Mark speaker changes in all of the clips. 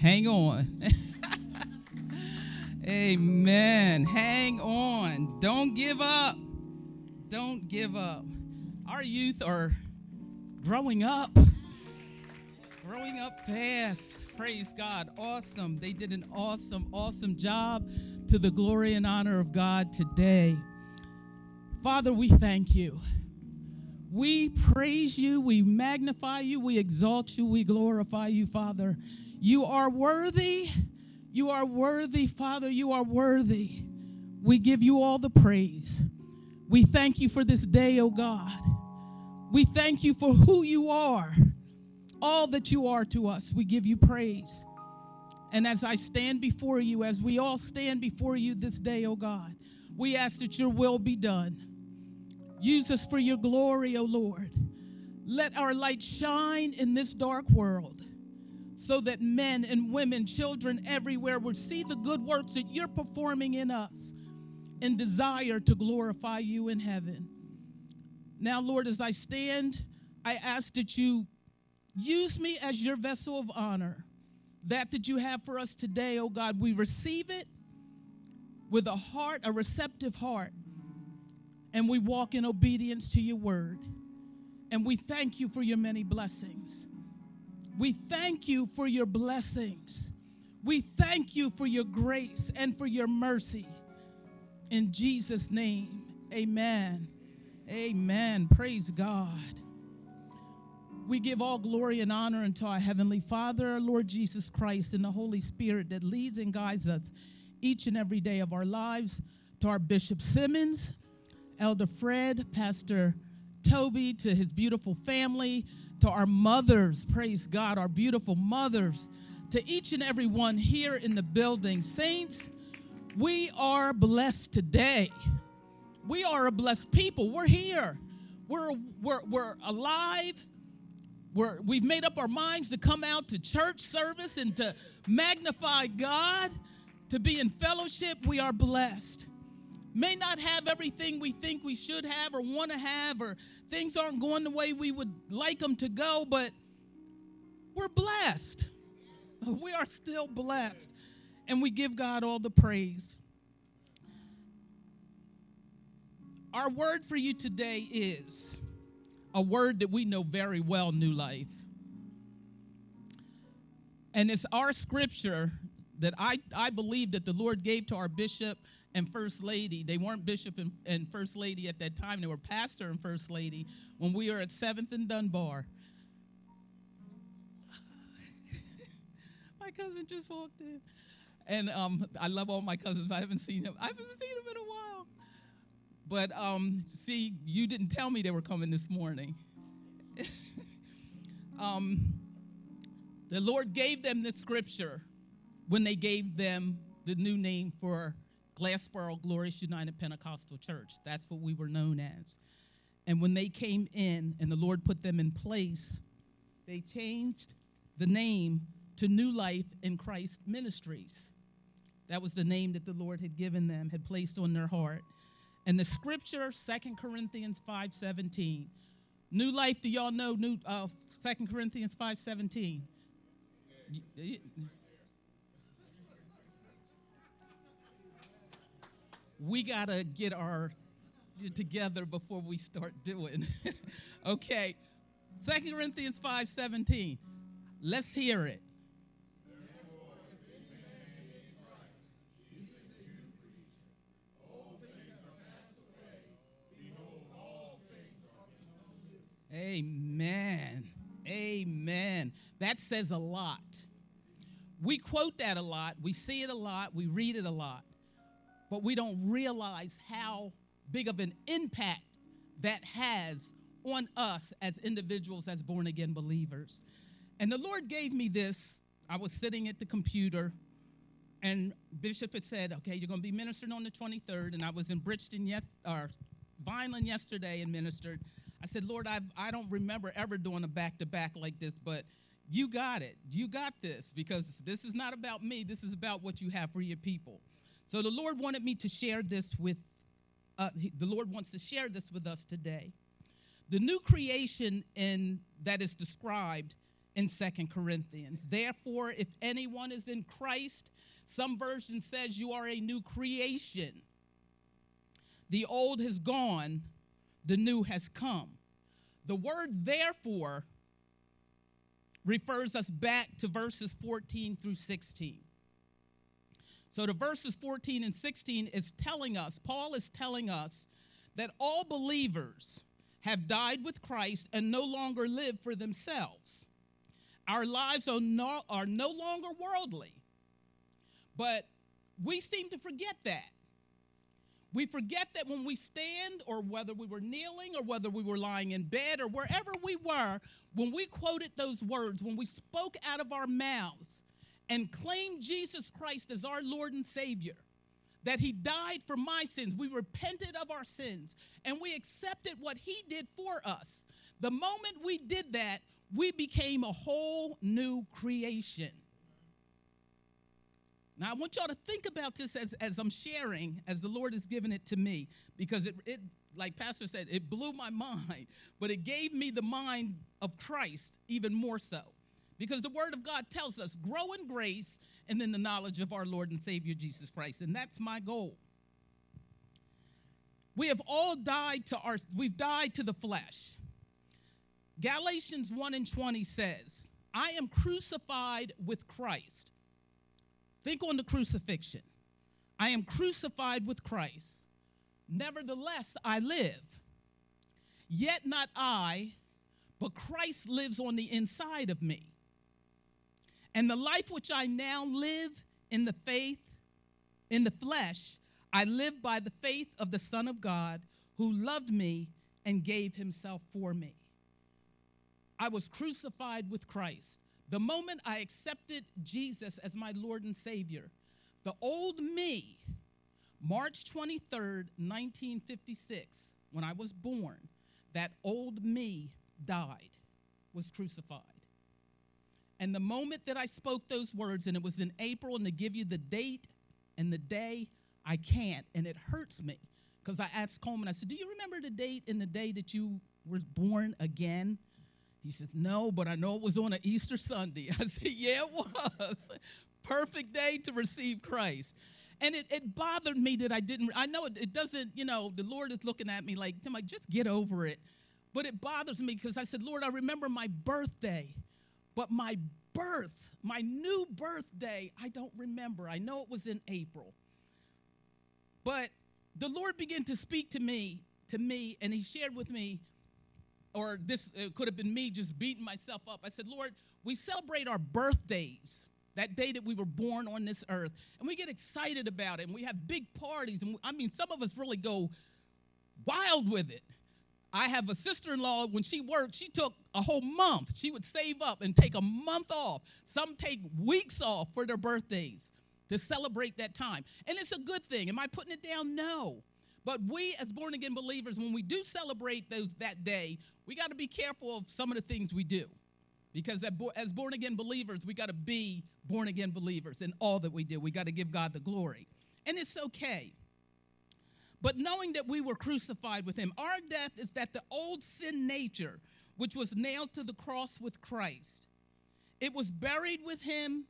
Speaker 1: Hang on. Amen. Hang on. Don't give up. Don't give up. Our youth are growing up. Growing up fast. Praise God. Awesome. They did an awesome, awesome job to the glory and honor of God today. Father, we thank you. We praise you, we magnify you, we exalt you, we glorify you, Father. You are worthy. You are worthy, Father. You are worthy. We give you all the praise. We thank you for this day, oh God. We thank you for who you are, all that you are to us. We give you praise. And as I stand before you, as we all stand before you this day, oh God, we ask that your will be done. Use us for your glory, O Lord. Let our light shine in this dark world so that men and women, children everywhere will see the good works that you're performing in us and desire to glorify you in heaven. Now, Lord, as I stand, I ask that you use me as your vessel of honor. That that you have for us today, oh God, we receive it with a heart, a receptive heart and we walk in obedience to your word. And we thank you for your many blessings. We thank you for your blessings. We thank you for your grace and for your mercy. In Jesus' name, amen. Amen. Praise God. We give all glory and honor unto our Heavenly Father, our Lord Jesus Christ, and the Holy Spirit that leads and guides us each and every day of our lives. To our Bishop Simmons, Elder Fred, Pastor Toby, to his beautiful family, to our mothers, praise God, our beautiful mothers, to each and every one here in the building. Saints, we are blessed today. We are a blessed people. We're here. We're, we're, we're alive. We're, we've made up our minds to come out to church service and to magnify God, to be in fellowship. We are blessed may not have everything we think we should have or want to have, or things aren't going the way we would like them to go, but we're blessed. We are still blessed, and we give God all the praise. Our word for you today is a word that we know very well, New Life. And it's our scripture that I, I believe that the Lord gave to our bishop and first lady. They weren't bishop and, and, first lady at that time, they were pastor and first lady when we were at 7th and Dunbar. my cousin just walked in. And um, I love all my cousins. I haven't seen him. I haven't seen him in a while. But um, see, you didn't tell me they were coming this morning. um, the Lord gave them the scripture when they gave them the new name for Glassboro Glorious United Pentecostal Church. That's what we were known as. And when they came in and the Lord put them in place, they changed the name to New Life in Christ Ministries. That was the name that the Lord had given them, had placed on their heart. And the scripture, Second Corinthians 5.17. New Life, do y'all know New uh, 2 Corinthians 5.17? We got to get our together before we start doing. okay. Second Corinthians 5 17. Let's hear it. Amen. Amen. That says a lot. We quote that a lot. We see it a lot. We read it a lot but we don't realize how big of an impact that has on us as individuals, as born again believers. And the Lord gave me this. I was sitting at the computer, and Bishop had said, Okay, you're going to be ministering on the 23rd. And I was in Bridgeton, yes, or Vineland yesterday and ministered. I said, Lord, I, I don't remember ever doing a back to back like this, but you got it. You got this because this is not about me. This is about what you have for your people. So the Lord wanted me to share this with, uh, the Lord wants to share this with us today. The new creation in, that is described in Second Corinthians. Therefore, if anyone is in Christ, some version says you are a new creation. The old has gone, the new has come. The word therefore refers us back to verses 14 through 16. So the verses 14 and 16 is telling us, Paul is telling us that all believers have died with Christ and no longer live for themselves. Our lives are no, are no longer worldly, but we seem to forget that. We forget that when we stand, or whether we were kneeling, or whether we were lying in bed, or wherever we were, when we quoted those words, when we spoke out of our mouths and claim Jesus Christ as our Lord and Savior, that He died for my sins, we repented of our sins, and we accepted what He did for us. The moment we did that, we became a whole new creation. Now, I want y'all to think about this as, as I'm sharing, as the Lord has given it to me, because it, it, like Pastor said, it blew my mind, but it gave me the mind of Christ even more so. Because the Word of God tells us, grow in grace and in the knowledge of our Lord and Savior Jesus Christ. And that's my goal. We have all died to our, we've died to the flesh. Galatians 1 and 20 says, I am crucified with Christ. Think on the crucifixion. I am crucified with Christ. Nevertheless, I live. Yet not I, but Christ lives on the inside of me. And the life which I now live in the faith, in the flesh, I live by the faith of the Son of God who loved me and gave himself for me. I was crucified with Christ. The moment I accepted Jesus as my Lord and Savior, the old me, March 23rd, 1956, when I was born, that old me died, was crucified. And the moment that I spoke those words, and it was in April, and to give you the date and the day, I can't. And it hurts me because I asked Coleman, I said, Do you remember the date and the day that you were born again? He says, No, but I know it was on an Easter Sunday. I said, Yeah, it was. Perfect day to receive Christ. And it, it bothered me that I didn't. I know it, it doesn't, you know, the Lord is looking at me like, I'm just get over it. But it bothers me because I said, Lord, I remember my birthday, but my birth, my new birthday, I don't remember. I know it was in April. But the Lord began to speak to me, to me, and He shared with me or this uh, could have been me just beating myself up. I said, Lord, we celebrate our birthdays, that day that we were born on this earth, and we get excited about it, and we have big parties. And I mean, some of us really go wild with it. I have a sister in law, when she worked, she took a whole month. She would save up and take a month off. Some take weeks off for their birthdays to celebrate that time. And it's a good thing. Am I putting it down? No. But we, as born again believers, when we do celebrate those that day, we got to be careful of some of the things we do. Because as born again believers, we got to be born again believers in all that we do. We got to give God the glory. And it's okay. But knowing that we were crucified with him, our death is that the old sin nature, which was nailed to the cross with Christ, it was buried with him.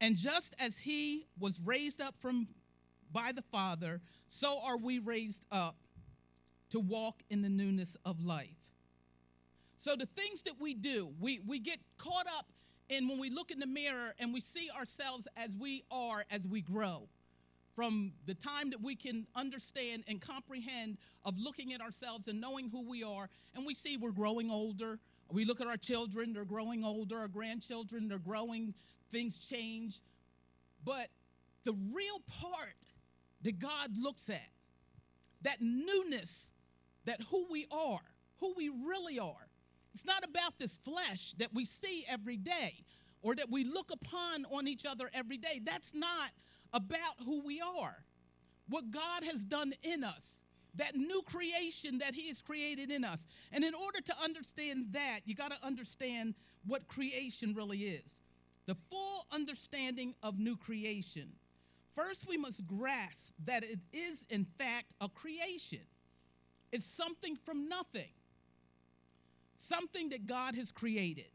Speaker 1: And just as he was raised up from by the Father, so are we raised up to walk in the newness of life. So the things that we do, we, we get caught up in when we look in the mirror and we see ourselves as we are as we grow. From the time that we can understand and comprehend of looking at ourselves and knowing who we are, and we see we're growing older. We look at our children, they're growing older, our grandchildren, they're growing, things change. But the real part that God looks at, that newness, that who we are, who we really are, it's not about this flesh that we see every day or that we look upon on each other every day. That's not about who we are. What God has done in us, that new creation that He has created in us. And in order to understand that, you got to understand what creation really is the full understanding of new creation. First, we must grasp that it is, in fact, a creation. It's something from nothing something that God has created.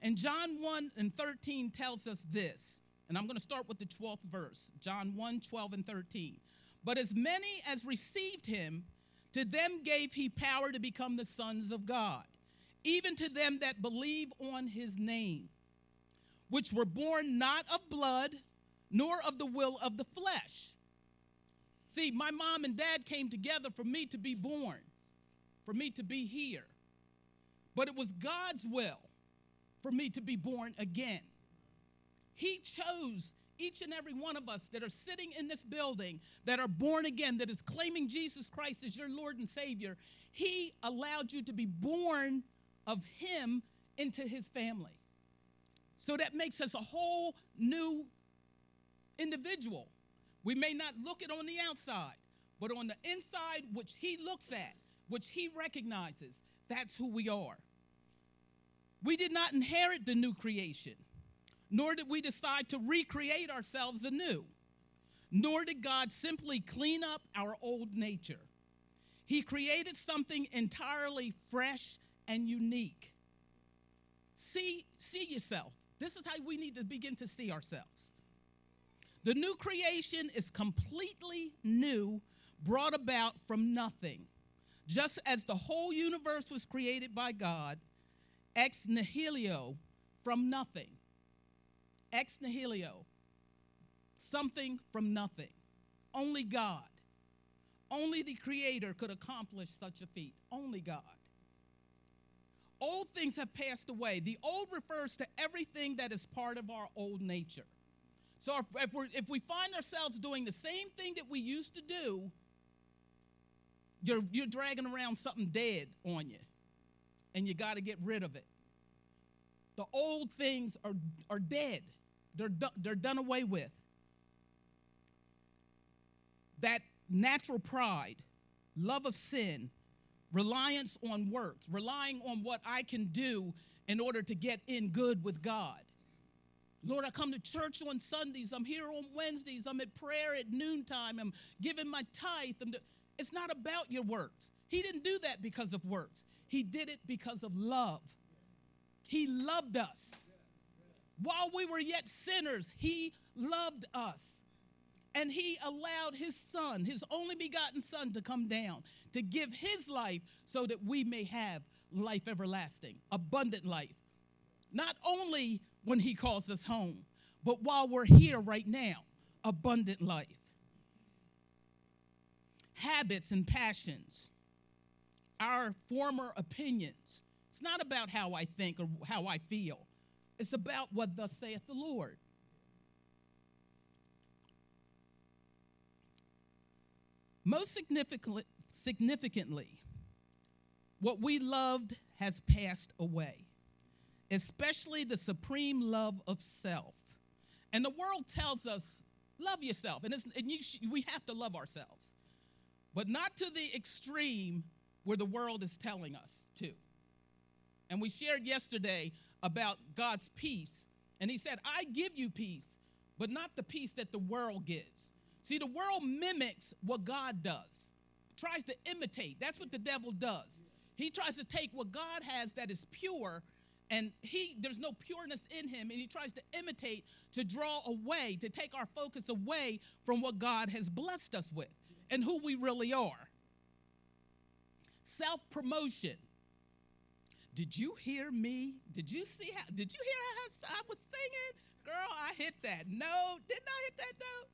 Speaker 1: And John 1 and 13 tells us this. And I'm going to start with the 12th verse John 1 12 and 13. But as many as received him, to them gave he power to become the sons of God, even to them that believe on his name, which were born not of blood, nor of the will of the flesh. See, my mom and dad came together for me to be born, for me to be here. But it was God's will for me to be born again. He chose each and every one of us that are sitting in this building that are born again, that is claiming Jesus Christ as your Lord and Savior. He allowed you to be born of Him into His family. So that makes us a whole new individual. We may not look it on the outside, but on the inside, which He looks at, which He recognizes, that's who we are. We did not inherit the new creation, nor did we decide to recreate ourselves anew, nor did God simply clean up our old nature. He created something entirely fresh and unique. See, see yourself. This is how we need to begin to see ourselves. The new creation is completely new, brought about from nothing. Just as the whole universe was created by God, ex nihilo, from nothing. Ex nihilo, something from nothing. Only God, only the Creator could accomplish such a feat. Only God. Old things have passed away. The old refers to everything that is part of our old nature. So if, if, if we find ourselves doing the same thing that we used to do, you're, you're dragging around something dead on you, and you got to get rid of it. The old things are, are dead, they're, do, they're done away with. That natural pride, love of sin, reliance on works, relying on what I can do in order to get in good with God. Lord, I come to church on Sundays. I'm here on Wednesdays. I'm at prayer at noontime. I'm giving my tithe. It's not about your works. He didn't do that because of works, He did it because of love. He loved us. While we were yet sinners, He loved us. And He allowed His Son, His only begotten Son, to come down to give His life so that we may have life everlasting, abundant life. Not only when He calls us home, but while we're here right now, abundant life. Habits and passions, our former opinions. It's not about how I think or how I feel, it's about what thus saith the Lord. Most significantly, significantly, what we loved has passed away especially the supreme love of self. And the world tells us, love yourself. And, and you we have to love ourselves, but not to the extreme where the world is telling us to. And we shared yesterday about God's peace. And He said, I give you peace, but not the peace that the world gives. See, the world mimics what God does, tries to imitate. That's what the devil does. He tries to take what God has that is pure and he there's no pureness in him and he tries to imitate to draw away to take our focus away from what god has blessed us with and who we really are self-promotion did you hear me? Did you see how did you hear how i was singing? Girl i hit that no didn't i hit that though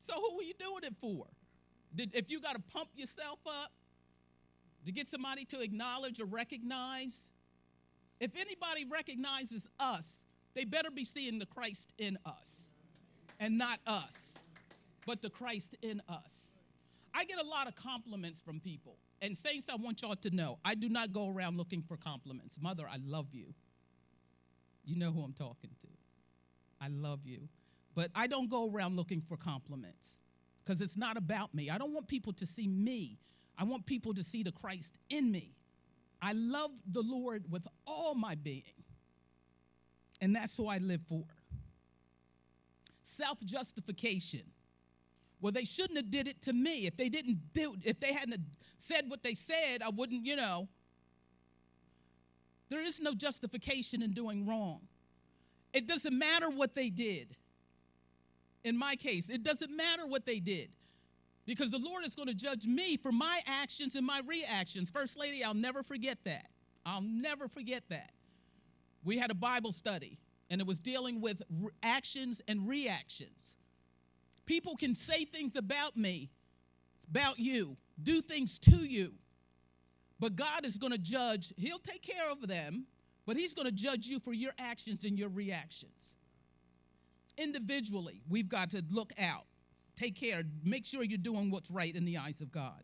Speaker 1: so who are you doing it for? Did, if you got to pump yourself up to get somebody to acknowledge or recognize. If anybody recognizes us, they better be seeing the Christ in us and not us, but the Christ in us. I get a lot of compliments from people. And saints, I want y'all to know, I do not go around looking for compliments. Mother, I love you. You know who I'm talking to. I love you. But I don't go around looking for compliments because it's not about me. I don't want people to see me I want people to see the Christ in me. I love the Lord with all my being. And that's who I live for. Self-justification. Well, they shouldn't have did it to me. If they didn't do if they hadn't said what they said, I wouldn't, you know. There is no justification in doing wrong. It doesn't matter what they did. In my case, it doesn't matter what they did because the Lord is going to judge me for my actions and my reactions. First Lady, I'll never forget that. I'll never forget that. We had a Bible study, and it was dealing with actions and reactions. People can say things about me, about you, do things to you, but God is going to judge. He'll take care of them, but He's going to judge you for your actions and your reactions. Individually, we've got to look out, take care, make sure you're doing what's right in the eyes of God.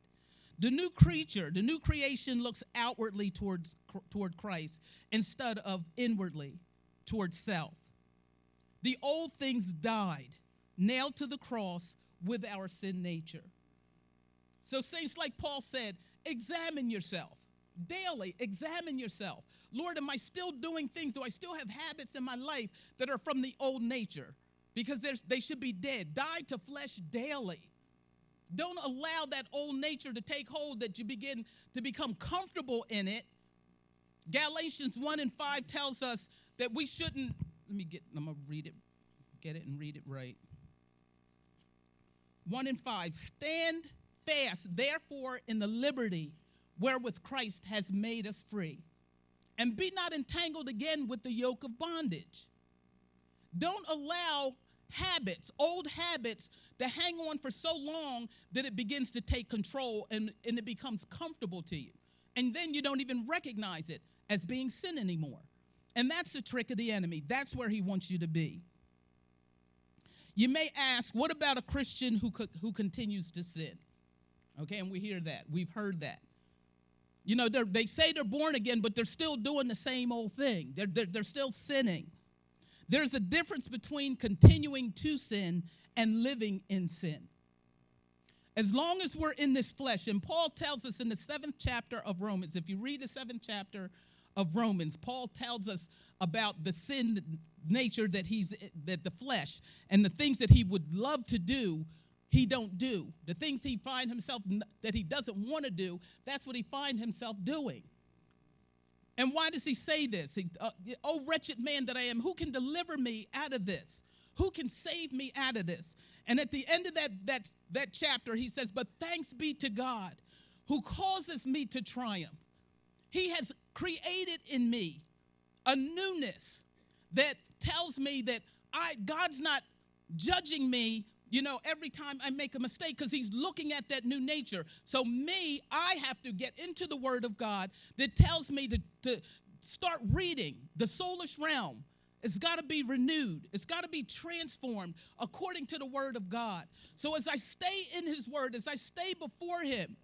Speaker 1: The new creature, the new creation looks outwardly towards toward Christ instead of inwardly towards self. The old things died, nailed to the cross with our sin nature. So saints like Paul said, examine yourself. Daily, examine yourself. Lord, am I still doing things? Do I still have habits in my life that are from the old nature? Because they should be dead. Die to flesh daily. Don't allow that old nature to take hold that you begin to become comfortable in it. Galatians 1 and 5 tells us that we shouldn't, let me get, I'm going to read it, get it and read it right. 1 and 5, stand fast, therefore, in the liberty wherewith Christ has made us free, and be not entangled again with the yoke of bondage. Don't allow habits, old habits, to hang on for so long that it begins to take control and, and it becomes comfortable to you. And then you don't even recognize it as being sin anymore. And that's the trick of the enemy. That's where he wants you to be. You may ask, what about a Christian who, who continues to sin? Okay, and we hear that. We've heard that. You know, they say they're born again, but they're still doing the same old thing. They're, they're, they're still sinning. There's a difference between continuing to sin and living in sin. As long as we're in this flesh, and Paul tells us in the seventh chapter of Romans, if you read the seventh chapter of Romans, Paul tells us about the sin nature that he's that the flesh and the things that he would love to do he don't do the things he find himself that he doesn't want to do that's what he find himself doing and why does he say this? He, uh, oh, wretched man that I am, who can deliver me out of this? Who can save me out of this? And at the end of that, that, that chapter, he says, But thanks be to God who causes me to triumph. He has created in me a newness that tells me that I, God's not judging me you know, every time I make a mistake because he's looking at that new nature. So, me, I have to get into the word of God that tells me to, to start reading the soulish realm. It's got to be renewed. It's got to be transformed according to the word of God. So, as I stay in his word, as I stay before him,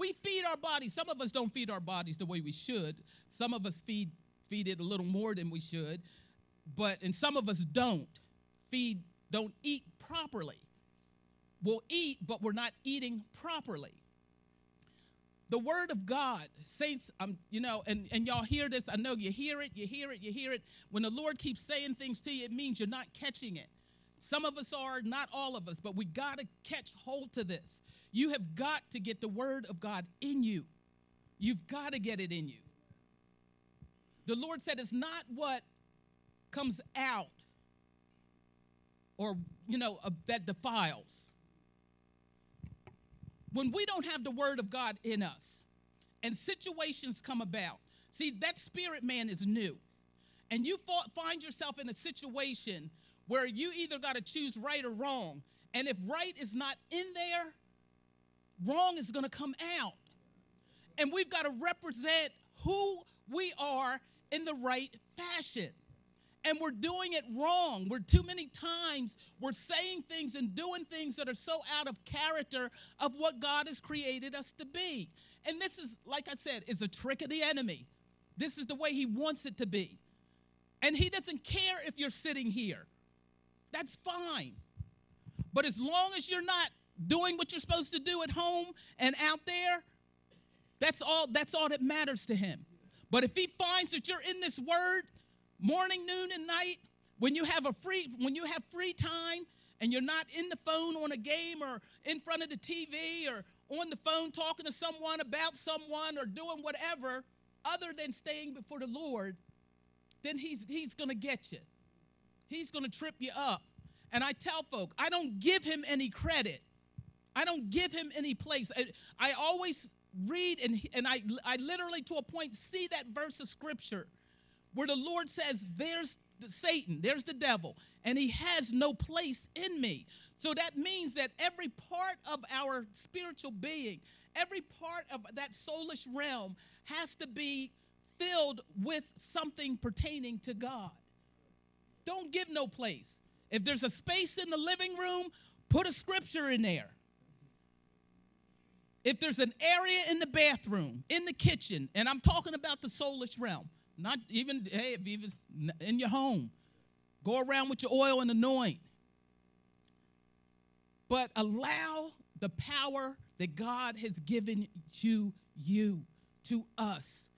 Speaker 1: we feed our bodies. Some of us don't feed our bodies the way we should. Some of us feed feed it a little more than we should. But and some of us don't feed don't eat properly we'll eat, but we're not eating properly. The word of God, saints, um, you know, and, and y'all hear this. I know you hear it, you hear it, you hear it. When the Lord keeps saying things to you, it means you're not catching it. Some of us are, not all of us, but we got to catch hold to this. You have got to get the word of God in you. You've got to get it in you. The Lord said it's not what comes out or, you know, uh, that defiles when we don't have the word of God in us and situations come about, see, that spirit man is new. And you find yourself in a situation where you either got to choose right or wrong. And if right is not in there, wrong is going to come out. And we've got to represent who we are in the right fashion and we're doing it wrong. We're too many times we're saying things and doing things that are so out of character of what God has created us to be. And this is, like I said, is a trick of the enemy. This is the way he wants it to be. And he doesn't care if you're sitting here. That's fine. But as long as you're not doing what you're supposed to do at home and out there, that's all that's all that matters to him. But if he finds that you're in this word morning, noon, and night, when you have a free when you have free time and you're not in the phone on a game or in front of the TV or on the phone talking to someone about someone or doing whatever, other than staying before the Lord, then he's he's going to get you. He's going to trip you up. And I tell folk, I don't give him any credit. I don't give him any place. I, I always read and, and I, I literally, to a point, see that verse of scripture where the Lord says, There's the Satan, there's the devil, and he has no place in me. So that means that every part of our spiritual being, every part of that soulish realm has to be filled with something pertaining to God. Don't give no place. If there's a space in the living room, put a scripture in there. If there's an area in the bathroom, in the kitchen, and I'm talking about the soulish realm, not even, hey, if even in your home, go around with your oil and anoint. But allow the power that God has given to you, to us.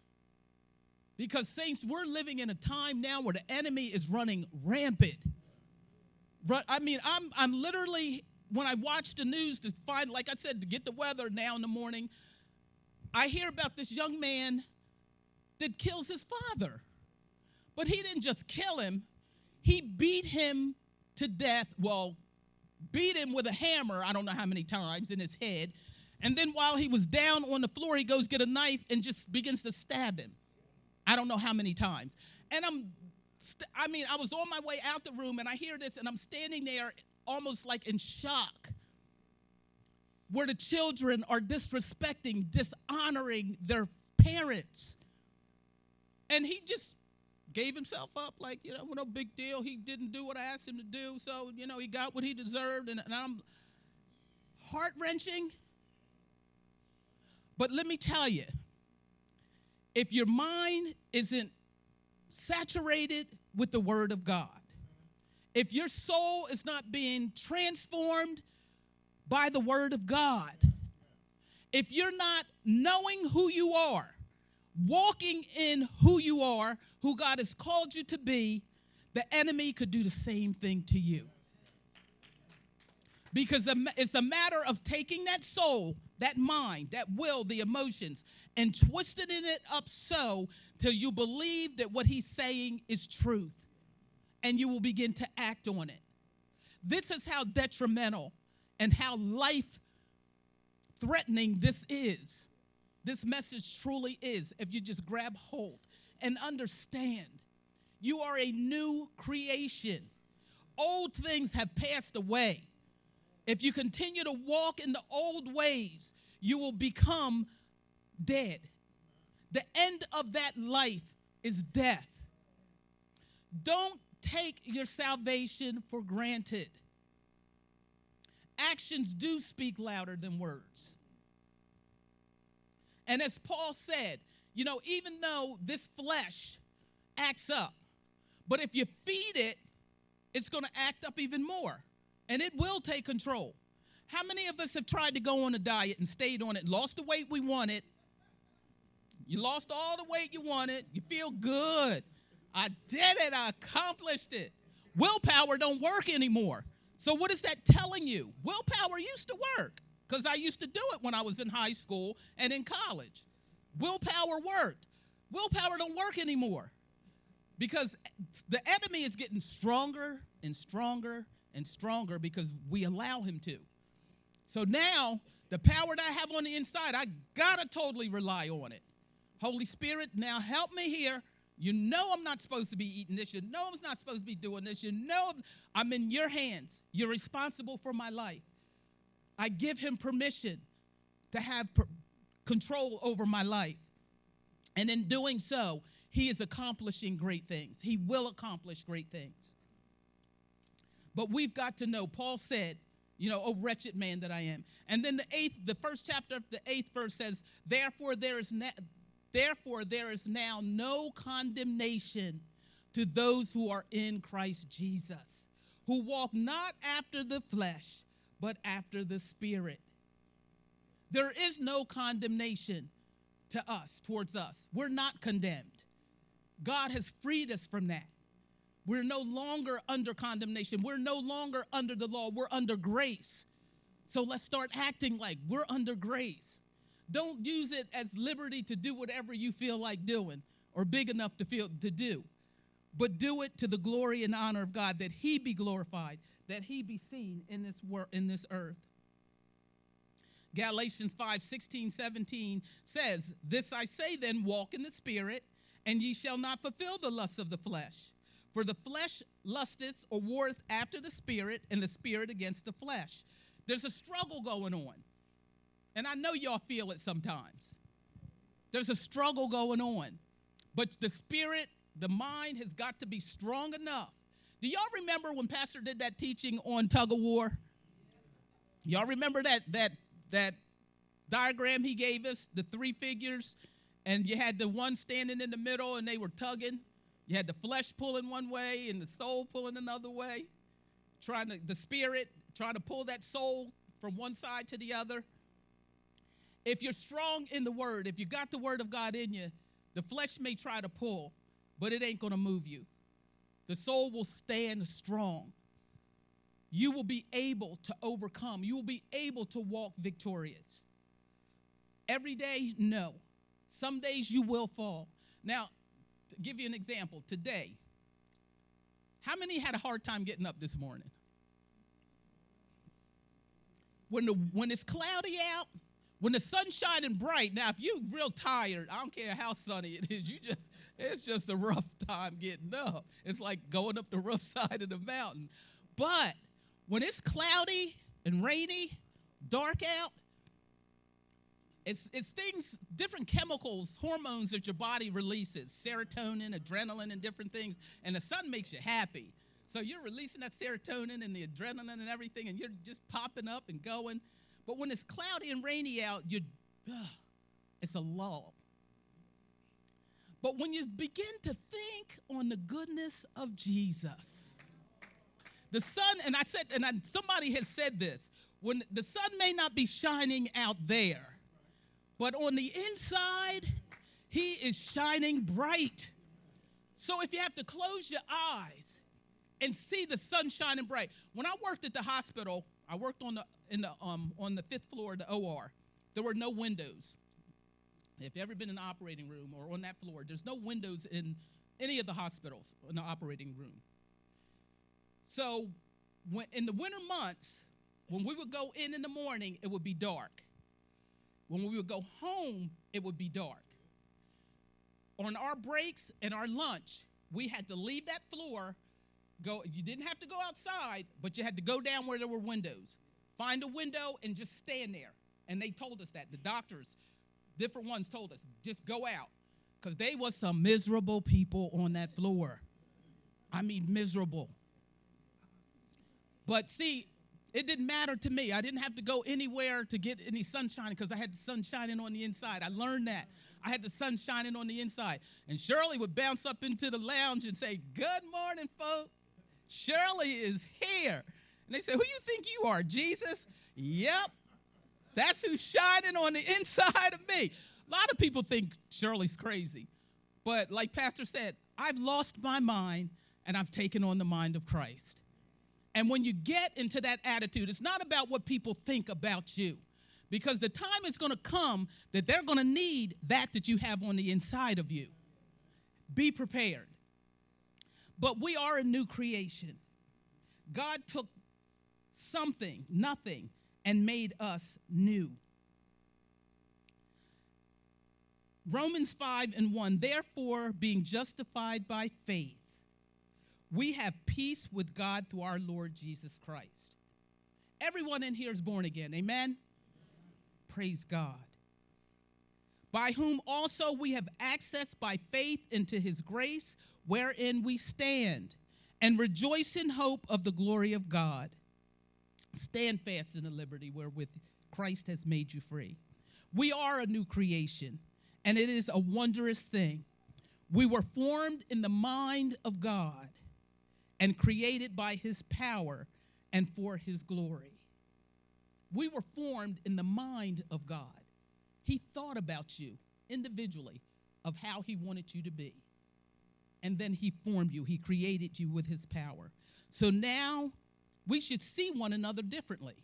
Speaker 1: Because, saints, we're living in a time now where the enemy is running rampant. I mean, I'm, I'm literally, when I watch the news to find, like I said, to get the weather now in the morning, I hear about this young man that kills his father. But he didn't just kill him, he beat him to death. Well, beat him with a hammer, I don't know how many times in his head. And then while he was down on the floor, he goes get a knife and just begins to stab him. I don't know how many times. And I'm, st- I mean, I was on my way out the room and I hear this and I'm standing there almost like in shock where the children are disrespecting, dishonoring their parents. And he just gave himself up like, you know, no big deal. He didn't do what I asked him to do. So, you know, he got what he deserved. And, and I'm heart wrenching. But let me tell you, if your mind isn't saturated with the Word of God, if your soul is not being transformed by the Word of God, if you're not knowing who you are, walking in who you are, who God has called you to be, the enemy could do the same thing to you. Because it's a matter of taking that soul, that mind, that will, the emotions, and twisting it up so till you believe that what he's saying is truth. And you will begin to act on it. This is how detrimental and how life threatening this is. This message truly is if you just grab hold and understand you are a new creation. Old things have passed away. If you continue to walk in the old ways, you will become dead. The end of that life is death. Don't take your salvation for granted. Actions do speak louder than words. And as Paul said, you know, even though this flesh acts up, but if you feed it, it's going to act up even more and it will take control. How many of us have tried to go on a diet and stayed on it, lost the weight we wanted? You lost all the weight you wanted. You feel good. I did it. I accomplished it. Willpower don't work anymore. So what is that telling you? Willpower used to work because I used to do it when I was in high school and in college. Willpower worked. Willpower don't work anymore because the enemy is getting stronger and stronger and stronger because we allow him to. So now, the power that I have on the inside, I gotta totally rely on it. Holy Spirit, now help me here. You know I'm not supposed to be eating this. You know I'm not supposed to be doing this. You know I'm in your hands. You're responsible for my life. I give him permission to have per- control over my life. And in doing so, he is accomplishing great things. He will accomplish great things. But we've got to know, Paul said, you know, oh wretched man that I am. And then the eighth, the first chapter of the eighth verse says, Therefore there is na- therefore there is now no condemnation to those who are in Christ Jesus, who walk not after the flesh, but after the spirit. There is no condemnation to us, towards us. We're not condemned. God has freed us from that. We're no longer under condemnation. We're no longer under the law. We're under grace. So let's start acting like we're under grace. Don't use it as liberty to do whatever you feel like doing or big enough to feel to do. But do it to the glory and honor of God that he be glorified, that he be seen in this world in this earth. Galatians 5 16, 17 says, This I say then, walk in the Spirit, and ye shall not fulfill the lusts of the flesh. For the flesh lusteth or warreth after the Spirit, and the Spirit against the flesh. There's a struggle going on. And I know y'all feel it sometimes. There's a struggle going on. But the Spirit, the mind has got to be strong enough. Do y'all remember when Pastor did that teaching on tug of war? Y'all remember that that that diagram he gave us, the three figures, and you had the one standing in the middle and they were tugging. You had the flesh pulling one way and the soul pulling another way, trying to, the spirit trying to pull that soul from one side to the other. If you're strong in the word, if you got the word of God in you, the flesh may try to pull, but it ain't going to move you. The soul will stand strong you will be able to overcome. You will be able to walk victorious. Every day, no. Some days you will fall. Now, to give you an example, today, how many had a hard time getting up this morning? When, the, when it's cloudy out, when the sun's shining bright, now if you're real tired, I don't care how sunny it is, you just, it's just a rough time getting up. It's like going up the rough side of the mountain. But when it's cloudy and rainy, dark out, it's, it's things, different chemicals, hormones that your body releases serotonin, adrenaline, and different things. And the sun makes you happy. So you're releasing that serotonin and the adrenaline and everything, and you're just popping up and going. But when it's cloudy and rainy out, you uh, it's a lull. But when you begin to think on the goodness of Jesus, the sun, and I said, and I, somebody has said this, when the sun may not be shining out there, but on the inside, he is shining bright. So if you have to close your eyes and see the sun shining bright. When I worked at the hospital, I worked on the in the um on the fifth floor of the OR. There were no windows. If you've ever been in the operating room or on that floor, there's no windows in any of the hospitals in the operating room. So when, in the winter months, when we would go in in the morning, it would be dark. When we would go home, it would be dark. On our breaks and our lunch, we had to leave that floor. Go. You didn't have to go outside, but you had to go down where there were windows. Find a window and just stand there. And they told us that. The doctors, different ones told us, just go out. Because they was some miserable people on that floor. I mean, miserable. But see, it didn't matter to me. I didn't have to go anywhere to get any sunshine because I had the sun shining on the inside. I learned that. I had the sun shining on the inside. And Shirley would bounce up into the lounge and say, Good morning, folks. Shirley is here. And they say, Who you think you are, Jesus? Yep. That's who's shining on the inside of me. A lot of people think Shirley's crazy. But like Pastor said, I've lost my mind and I've taken on the mind of Christ. And when you get into that attitude, it's not about what people think about you. Because the time is going to come that they're going to need that that you have on the inside of you. Be prepared. But we are a new creation. God took something, nothing, and made us new. Romans 5 and 1 Therefore, being justified by faith, we have peace with God through our Lord Jesus Christ. Everyone in here is born again. Amen? Amen? Praise God. By whom also we have access by faith into his grace, wherein we stand and rejoice in hope of the glory of God. Stand fast in the liberty wherewith Christ has made you free. We are a new creation, and it is a wondrous thing. We were formed in the mind of God and created by his power and for his glory. We were formed in the mind of God. He thought about you individually of how he wanted you to be. And then he formed you, he created you with his power. So now we should see one another differently.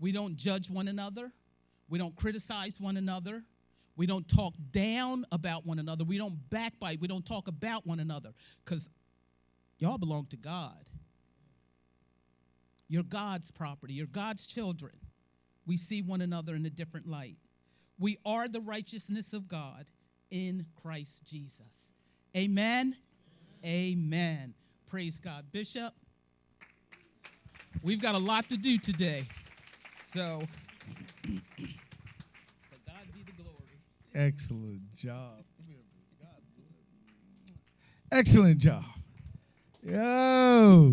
Speaker 1: We don't judge one another. We don't criticize one another. We don't talk down about one another. We don't backbite. We don't talk about one another because y'all belong to God. You're God's property. You're God's children. We see one another in a different light. We are the righteousness of God in Christ Jesus. Amen. Amen. Praise God. Bishop, we've got a lot to do today. So, God be the glory.
Speaker 2: Excellent job. Excellent job. Yo.